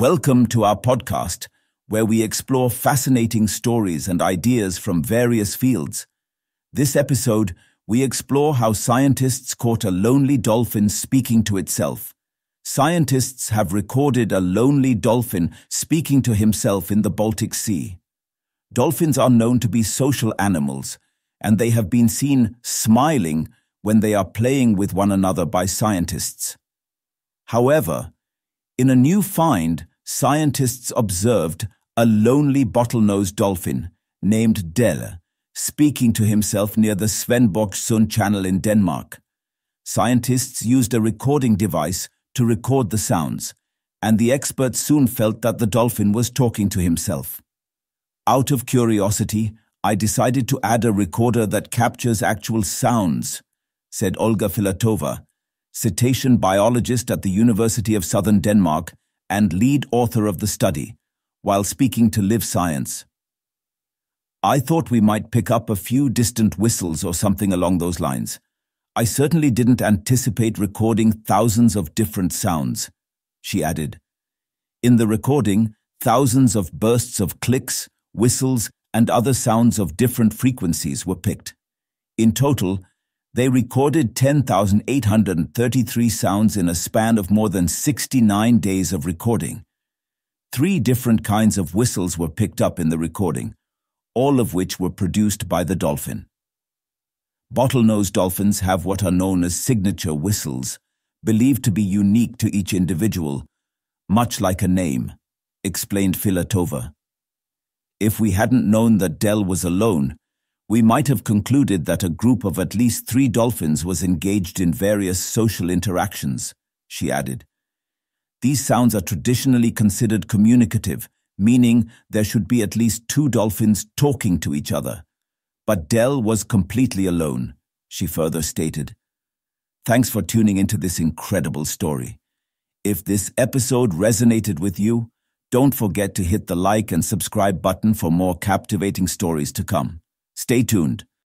Welcome to our podcast, where we explore fascinating stories and ideas from various fields. This episode, we explore how scientists caught a lonely dolphin speaking to itself. Scientists have recorded a lonely dolphin speaking to himself in the Baltic Sea. Dolphins are known to be social animals, and they have been seen smiling when they are playing with one another by scientists. However, in a new find, scientists observed a lonely bottlenose dolphin named Delle speaking to himself near the Sund Channel in Denmark. Scientists used a recording device to record the sounds, and the experts soon felt that the dolphin was talking to himself. Out of curiosity, I decided to add a recorder that captures actual sounds, said Olga Filatova, cetacean biologist at the University of Southern Denmark and lead author of the study, while speaking to Live Science. I thought we might pick up a few distant whistles or something along those lines. I certainly didn't anticipate recording thousands of different sounds, she added. In the recording, thousands of bursts of clicks, whistles, and other sounds of different frequencies were picked. In total, they recorded 10,833 sounds in a span of more than 69 days of recording. Three different kinds of whistles were picked up in the recording, all of which were produced by the dolphin. Bottlenose dolphins have what are known as signature whistles, believed to be unique to each individual, much like a name, explained Filatova. If we hadn't known that Delle was alone, we might have concluded that a group of at least three dolphins was engaged in various social interactions, she added. These sounds are traditionally considered communicative meaning there should be at least two dolphins talking to each other. But Delle was completely alone, she further stated. Thanks for tuning into this incredible story. If this episode resonated with you, don't forget to hit the like and subscribe button for more captivating stories to come. Stay tuned.